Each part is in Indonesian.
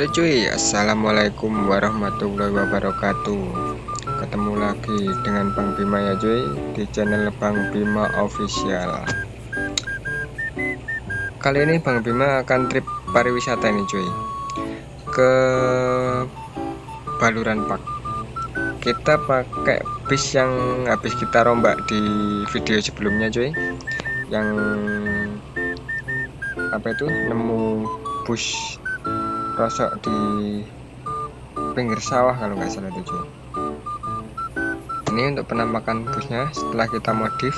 Halo cuy, Assalamualaikum warahmatullahi wabarakatuh. Ketemu lagi dengan Bang Bima ya cuy Di channel Bang Bima Official. Kali ini Bang Bima akan trip pariwisata ini cuy Ke Baluran Park. Kita pakai bis yang habis kita rombak di video sebelumnya cuy Yang apa itu nemu bus rosok di pinggir sawah kalau nggak salah itu cuy ini untuk penampakan busnya setelah kita modif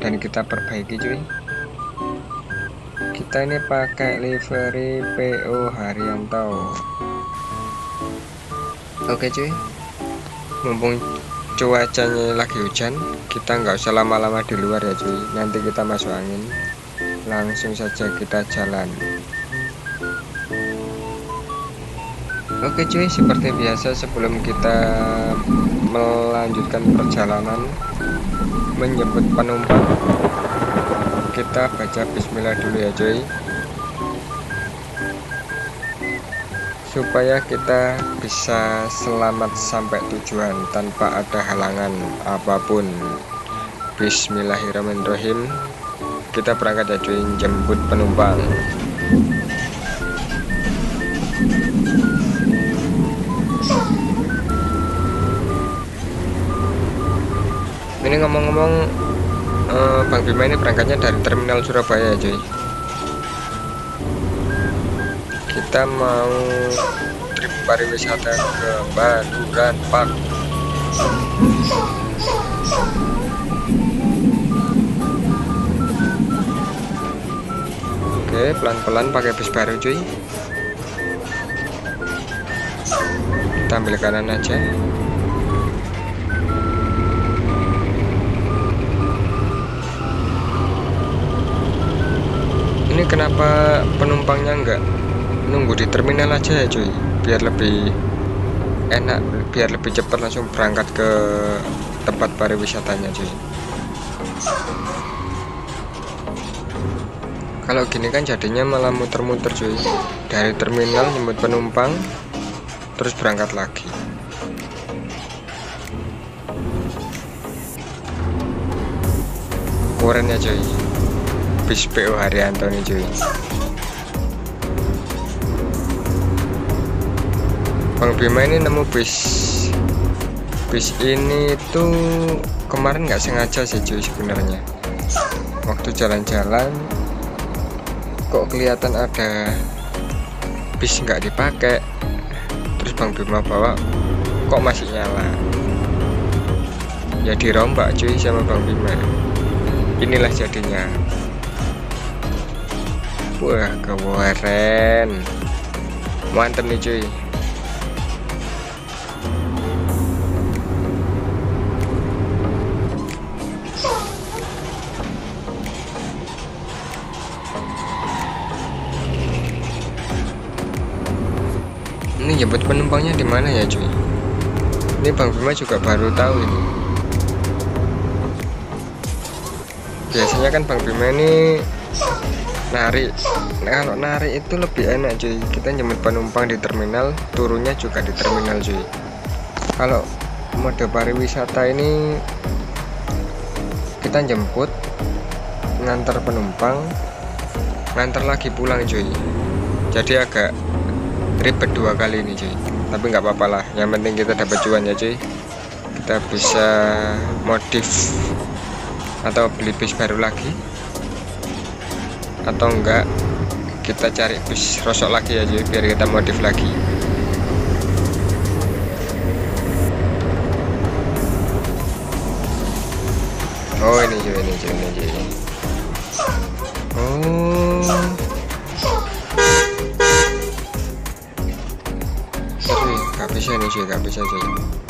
dan kita perbaiki cuy kita ini pakai livery PO Haryanto. Oke cuy mumpung cuacanya lagi hujan kita nggak usah lama-lama di luar ya cuy nanti kita masuk angin. Langsung saja kita jalan Oke cuy seperti biasa sebelum kita melanjutkan perjalanan menyebut penumpang kita baca bismillah dulu ya cuy. Supaya kita bisa selamat sampai tujuan tanpa ada halangan apa pun. Bismillahirrahmanirrahim. Kita berangkat ya cuy jemput penumpang ini ngomong-ngomong uh, Bang Bima ini berangkatnya dari terminal Surabaya ya cuy kita mau trip pariwisata ke Baduran Park Oke, pelan-pelan pakai bus baru cuy. Kita ambil kanan aja. Kenapa penumpangnya enggak nunggu di terminal aja ya cuy? Biar lebih enak, biar lebih cepat langsung berangkat ke tempat pariwisatanya cuy. Kalau gini kan jadinya malah muter-muter cuy. Dari terminal nyebut penumpang terus berangkat lagi. Keren ya cuy bis PO Haryanto nih cuy Bang Bima ini nemu bis. Bis ini tuh kemarin nggak sengaja sih cuy sebenarnya. Waktu jalan-jalan kok kelihatan ada bis nggak dipakai? Terus Bang Bima bawa kok masih nyala? Ya dirombak cuy sama Bang Bima. Inilah jadinya wah keren mantep nih cuy. Ini jemput penumpangnya di mana ya cuy? Ini Bang Bima juga baru tahu ini. Biasanya kan Bang Bima ini narik nah, kalau narik itu lebih enak cuy. Kita jemput penumpang di terminal turunnya juga di terminal cuy. Kalau mode pariwisata ini kita jemput ngantar penumpang ngantar lagi pulang cuy. Jadi agak ribet dua kali ini cuy. Tapi nggak apa-apa lah. Yang penting kita dapat cuan ya cuy. Kita bisa modif atau beli bis baru lagi atau enggak kita cari bis rosok lagi ya cuy biar kita modif lagi. Oh ini cuy ini cuy ini cuy oh. Gak bisa nih cuy gak bisa cuy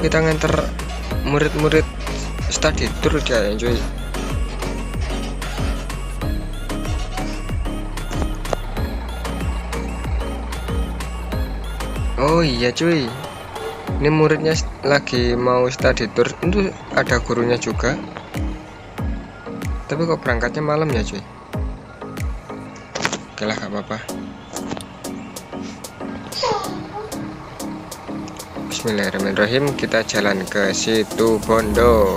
kita nganter murid-murid study tour ya cuy oh iya cuy. Ini muridnya lagi mau study tour itu ada gurunya juga. Tapi kok berangkatnya malam ya cuy? Oke lah apa-apa Bismillahirrahmanirrahim. Kita jalan ke situ Bondo.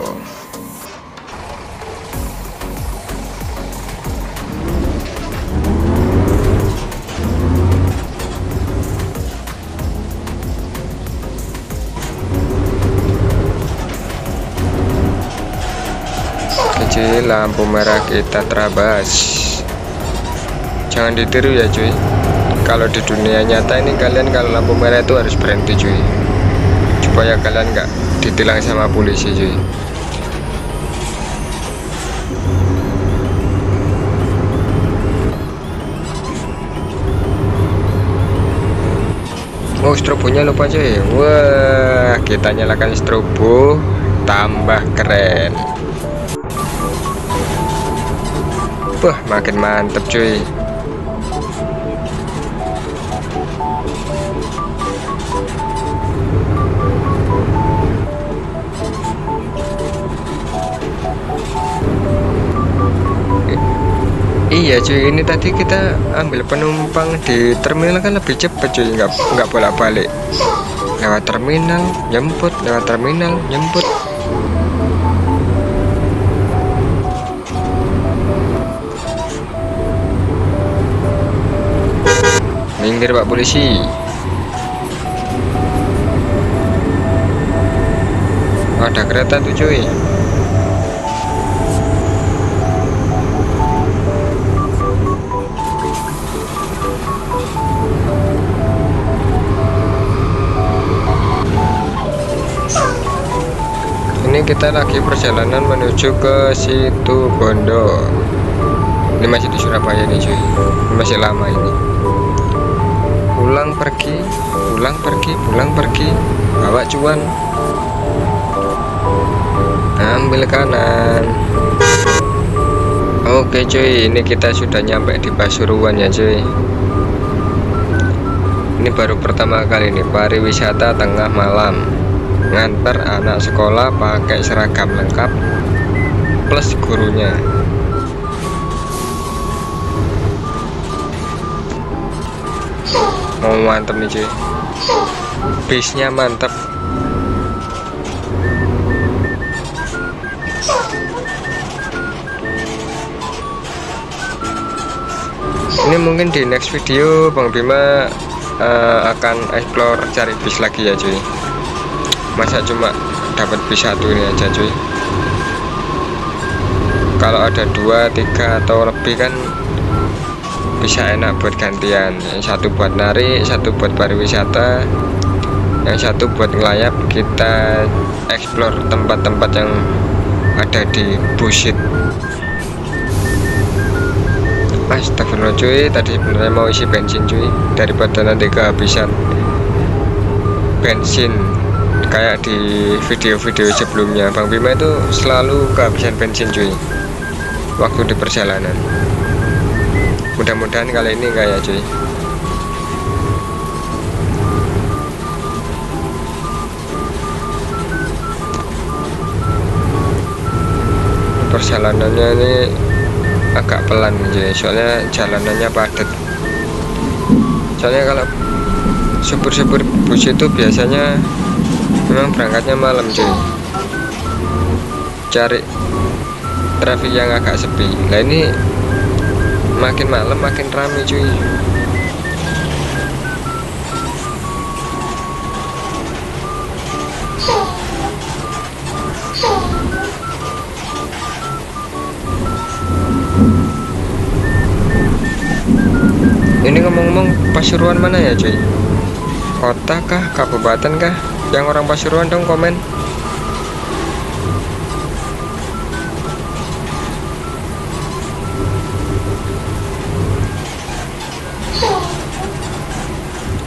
Cuy lampu merah kita terabas. Jangan ditiru ya cuy. Kalau di dunia nyata ini kalian kalau lampu merah itu harus berhenti cuy supaya kalian nggak ditilang sama polisi cuy. Oh strobonya lupa cuy. Wah kita nyalakan strobo. Tambah keren. Wah, makin mantep cuy. Iya cuy, ini tadi kita ambil penumpang di terminal kan lebih cepat cuy, nggak nggak bolak balik. Lewat terminal, jemput, lewat terminal, jemput. minggir pak polisi. Ada kereta tuh cuy ini kita lagi perjalanan menuju ke situ Bondo ini masih di Surabaya nih cuy. Ini masih lama ini. Pulang pergi pulang pergi pulang pergi. Bawa cuan. Ambil kanan. Oke cuy. Ini kita sudah nyampe di Pasuruan ya cuy. Ini baru pertama kali ini pariwisata tengah malam ngantar anak sekolah pakai seragam lengkap plus gurunya. Mau mantep nih cuy bisnya mantep. Ini mungkin di next video Bang Bima uh, akan explore cari bis lagi ya cuy masa cuma dapat bis satu ini aja cuy? Kalau ada dua tiga atau lebih kan bisa enak buat gantian. Yang satu buat nari satu buat pariwisata yang satu buat ngelayap kita explore tempat-tempat yang ada di busit Astagfirullah cuy. Tadi sebenarnya mau isi bensin cuy daripada nanti kehabisan bensin kayak di video-video sebelumnya Bang Bima itu selalu kehabisan bensin cuy. Waktu di perjalanan. Mudah-mudahan kali ini enggak ya cuy. Perjalanannya ini agak pelan cuy. Soalnya jalanannya padat. Soalnya kalau supir-supir bus itu biasanya memang berangkatnya malam cuy. Cari traffic yang agak sepi. Nah ini makin malam makin rame cuy. Ini ngomong-ngomong Pasuruan mana ya cuy? Kota kah? Kabupaten kah yang orang Pasuruan dong komen.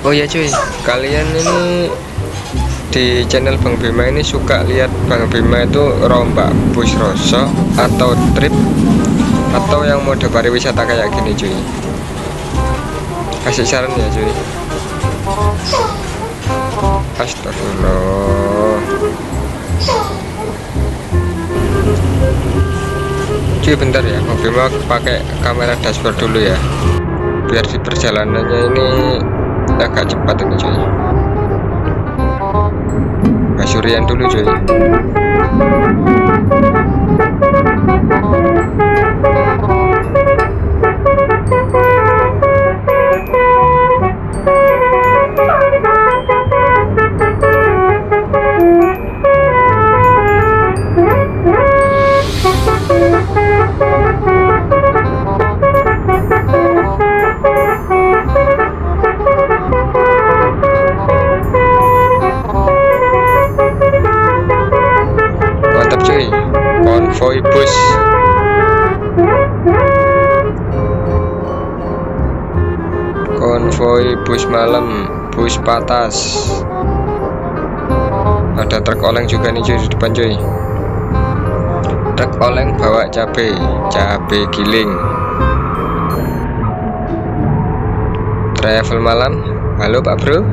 Oh ya cuy, kalian ini di channel Bang Bima ini suka lihat Bang Bima itu rombak bus rosok atau trip atau yang mode pariwisata kayak gini cuy? Kasih saran ya cuy cuy bentar ya Bang Bima pakai kamera dashboard dulu ya. Biar di perjalanannya ini agak cepat ini cuy. Kasurian dulu cuy konvoy bus malam bus patas. Ada truk oleng juga nih cuy di depan cuy. Truk oleng bawa cabe cabe giling. Travel malam. Halo pak bro.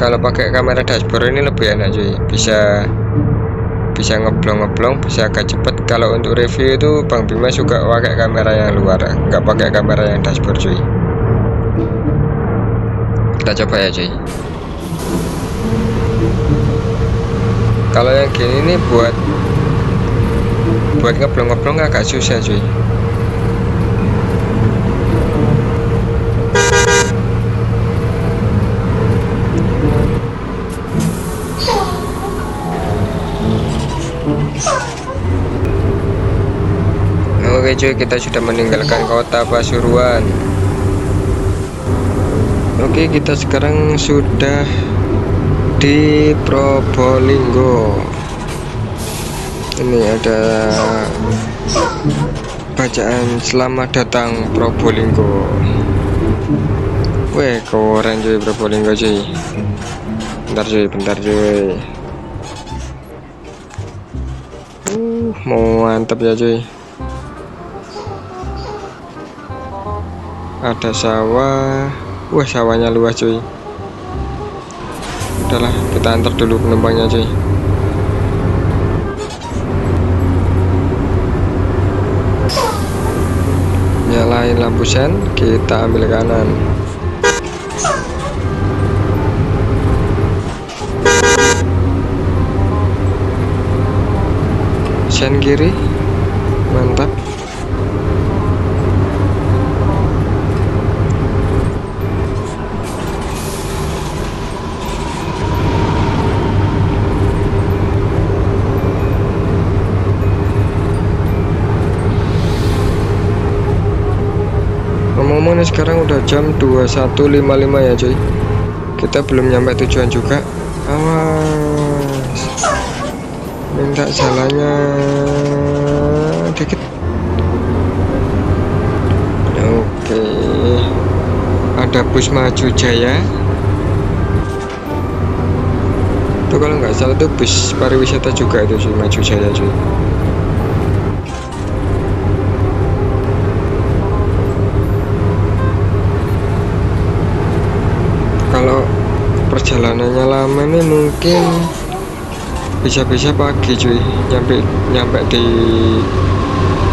Kalau pakai kamera dashboard ini lebih enak cuy. Bisa bisa ngeblong-ngeblong bisa agak cepet. Kalau untuk review itu Bang Bima suka pakai kamera yang luar nggak pakai kamera yang dashboard cuy. Kita coba ya cuy. Kalau yang gini ini buat buat ngeblong-ngeblong agak susah cuy cuy kita sudah meninggalkan kota Pasuruan. Oke kita sekarang sudah di Probolinggo. Ini ada bacaan selamat datang Probolinggo. Weh keren cuy Probolinggo cuy. Bentar cuy bentar cuy. Uh, mau mantap ya cuy ada sawah. Wah sawahnya luas cuy. Udahlah kita antar dulu penumpangnya cuy. Nyalain lampu sen kita ambil kanan. Sen kiri. Mantap nih sekarang udah jam 21.55 ya cuy. Kita belum nyampe tujuan juga. Awas. Minta jalannya dikit. Oke. Ada bus maju jaya. Itu kalau nggak salah itu bus pariwisata juga itu cuy maju jaya cuy kalau perjalanannya lama nih mungkin bisa-bisa pagi cuy. Nyampe nyampe di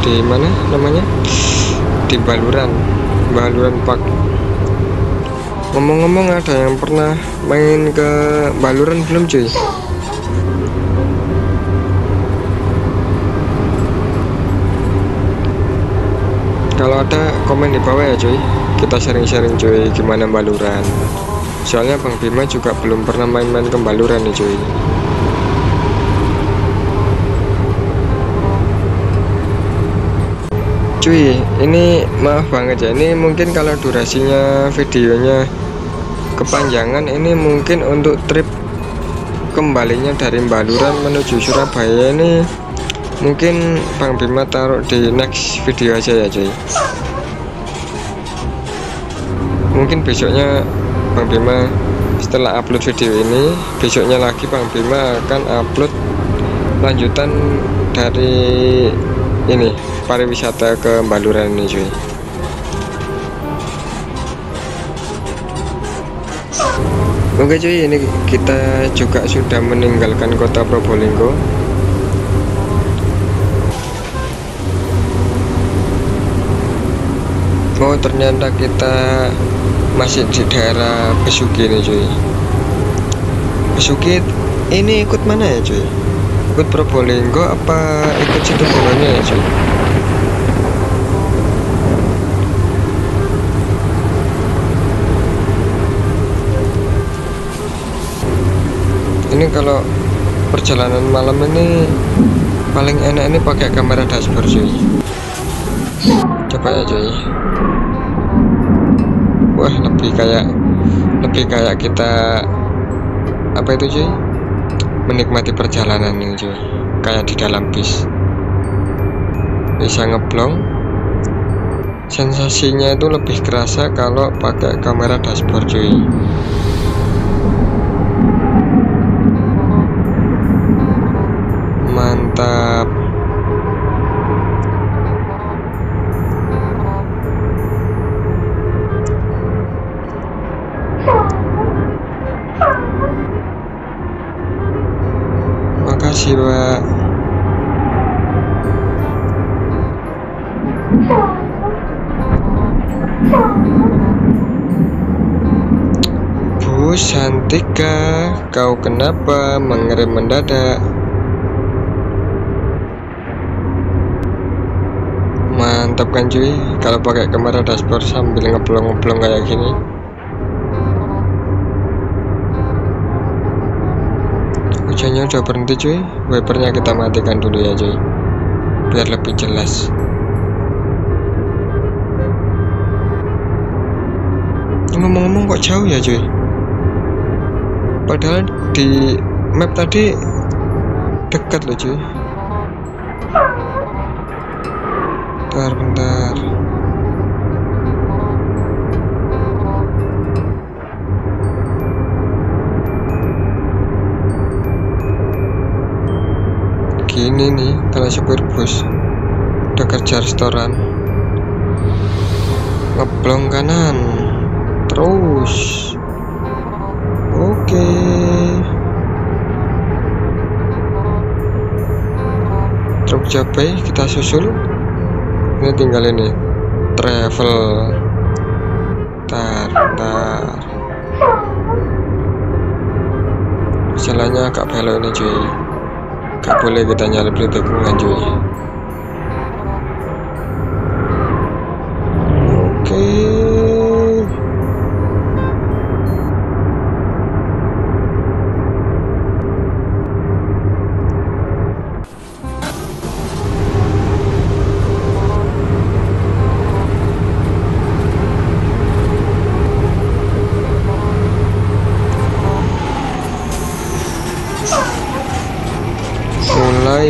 di mana namanya? Di Baluran. Baluran Park. Ngomong-ngomong ada yang pernah main ke Baluran belum cuy? Kalau ada komen di bawah ya cuy. Kita sharing-sharing cuy gimana Baluran soalnya Bang Bima juga belum pernah main-main ke Baluran nih cuy. Cuy ini maaf banget ya. Ini mungkin kalau durasinya videonya kepanjangan ini mungkin untuk trip kembalinya dari Baluran menuju Surabaya ini mungkin Bang Bima taruh di next video aja ya cuy. Mungkin besoknya Bang Bima. Setelah upload video ini besoknya lagi Bang Bima akan upload lanjutan dari ini pariwisata ke Baluran ini cuy. Oke cuy ini kita juga sudah meninggalkan kota Probolinggo. Oh ternyata kita masih di daerah Besuki nih cuy. Besuki ini ikut mana ya cuy? Ikut Probolinggo apa ikut situ ya cuy? ini kalau perjalanan malam ini paling enak ini pakai kamera dashboard cuy coba ya cuy wah lebih kayak lebih kayak kita apa itu cuy menikmati perjalanan ini cuy kayak di dalam bis. Bisa ngeblong. Sensasinya itu lebih kerasa kalau pakai kamera dashboard cuy kau kenapa mengerim mendadak? mantap kan cuy? Kalau pakai kamera dashboard sambil ngeblong-ngeblong kayak gini. Hujannya udah berhenti cuy. Wipernya kita matikan dulu ya cuy. Biar lebih jelas. Ngomong-ngomong kok jauh ya cuy padahal di map tadi dekat loh cuy. Bentar bentar. Gini nih kalau supir bus udah kerja restoran. Ngeblong kanan. Terus cabai kita susul. Ini tinggal ini travel. Tar tar jalannya agak belok ini cuy. Gak boleh kita nyalip di tikungan cuy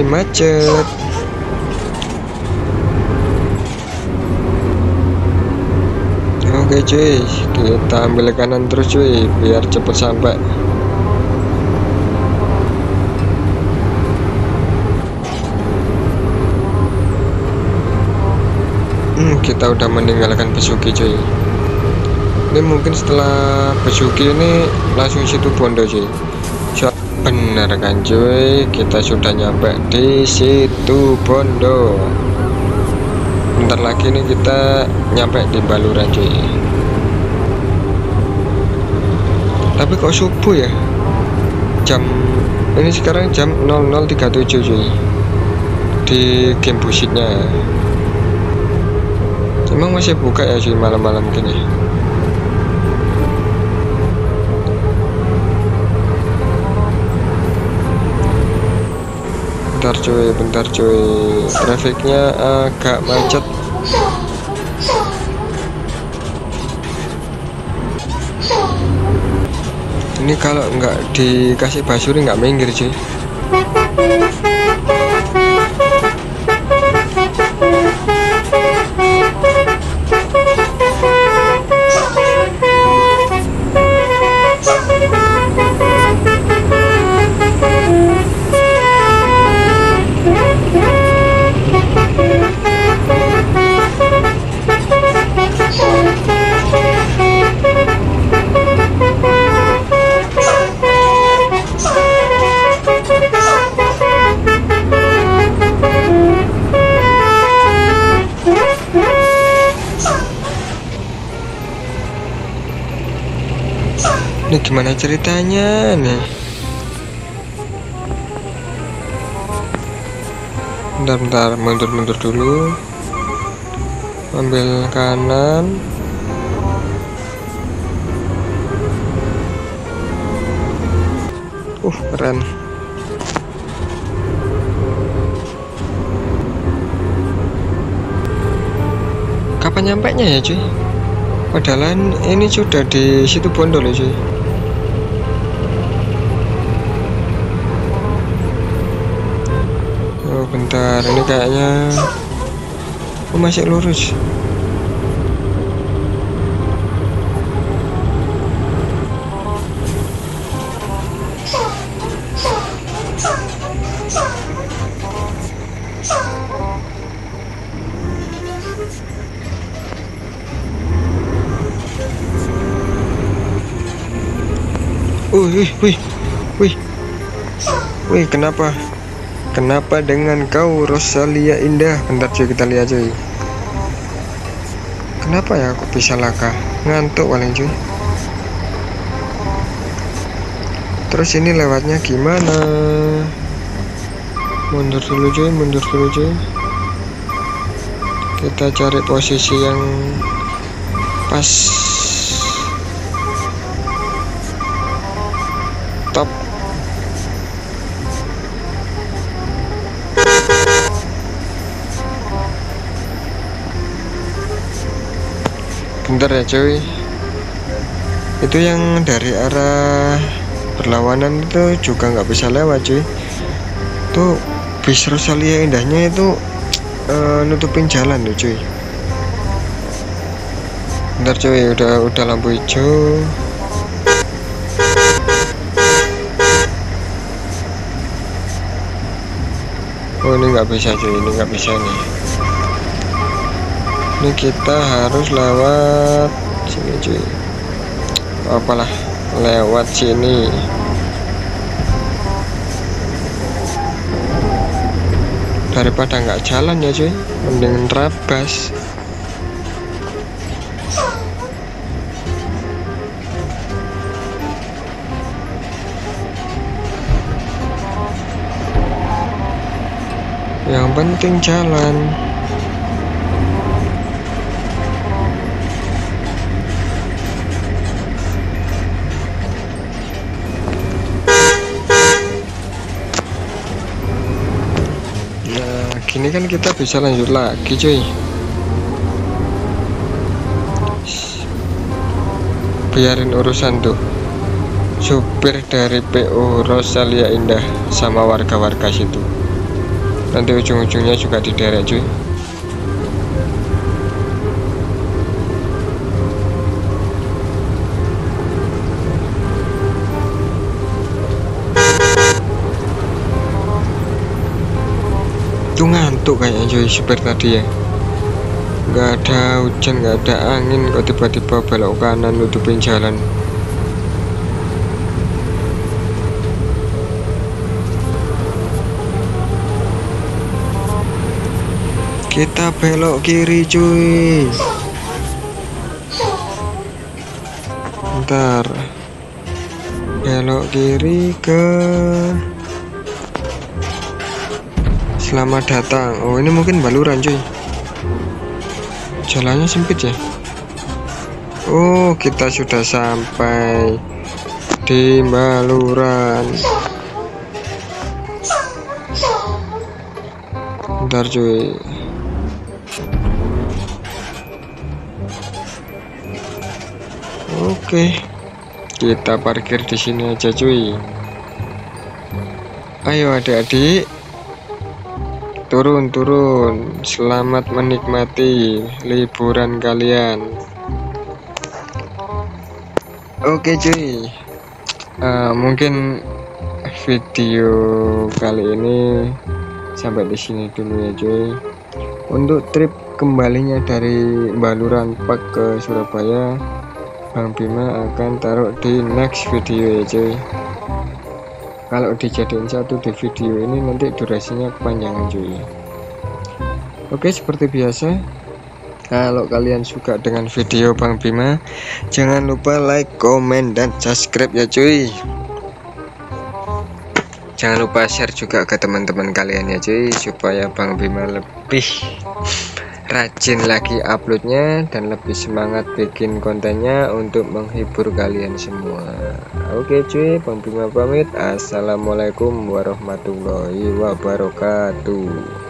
macet. Oke cuy. Kita ambil kanan terus cuy biar cepet sampai. Hmm, kita udah meninggalkan Besuki cuy. Ini mungkin setelah Besuki ini langsung situ Bondo cuy bener kan cuy? Kita sudah nyampe di situ Bondo. Bentar lagi nih kita nyampe di Baluran cuy. Tapi kok subuh ya? Jam ini sekarang jam 00.37 cuy. Di game busiknya emang masih buka ya cuy malam-malam gini bentar cuy bentar cuy. Trafiknya agak macet. Ini kalau nggak dikasih basuri nggak minggir cuy gimana ceritanya nih bentar bentar mundur mundur dulu. Ambil kanan. Uh keren. Kapan nyampe nya ya cuy? Padahal ini sudah di situ Bondo loh cuy bentar ini kayaknya oh masih lurus Wih, wih, wih, wih, kenapa? Kenapa dengan kau Rosalia Indah? Bentar cuy kita lihat cuy. Kenapa ya aku bisa laka? Ngantuk paling cuy. Terus ini lewatnya gimana? Mundur dulu cuy, mundur dulu cuy. Kita cari posisi yang pas bentar ya cuy. Itu yang dari arah berlawanan itu juga nggak bisa lewat cuy. Tuh bis Rosalia indahnya itu uh, nutupin jalan tuh cuy. Bentar cuy. Udah udah lampu hijau. Oh ini nggak bisa cuy. Ini nggak bisa nih ini kita harus lewat sini cuy. Apalah lewat sini. Daripada nggak jalan ya cuy. Mending terabas yang penting jalan gini kan kita bisa lanjut lagi cuy. Biarin urusan tuh supir dari PO Rosalia Indah sama warga-warga situ. Nanti ujung-ujungnya juga di derek cuy ngantuk kayaknya cuy super tadi ya. Nggak ada hujan nggak ada angin kok tiba-tiba belok kanan nutupin jalan. Kita belok kiri cuy. Ntar belok kiri ke selamat datang. Oh ini mungkin baluran cuy. Jalannya sempit ya? Oh kita sudah sampai di baluran. Ntar cuy. Oke, kita parkir di sini aja, cuy. Ayo adik-adik, turun turun. Selamat menikmati liburan kalian. Oke, cuy. Uh, mungkin video kali ini sampai di sini dulu ya, cuy. Untuk trip kembalinya dari Baluran Park ke Surabaya Bang Bima akan taruh di next video ya cuy kalau dijadiin satu di video ini nanti durasinya kepanjangan cuy. Oke seperti biasa kalau kalian suka dengan video Bang Bima jangan lupa like comment dan subscribe ya cuy. Jangan lupa share juga ke teman-teman kalian ya cuy supaya Bang Bima lebih rajin lagi uploadnya dan lebih semangat bikin kontennya untuk menghibur kalian semua. Oke cuy Bima pamit. Assalamualaikum warahmatullahi wabarakatuh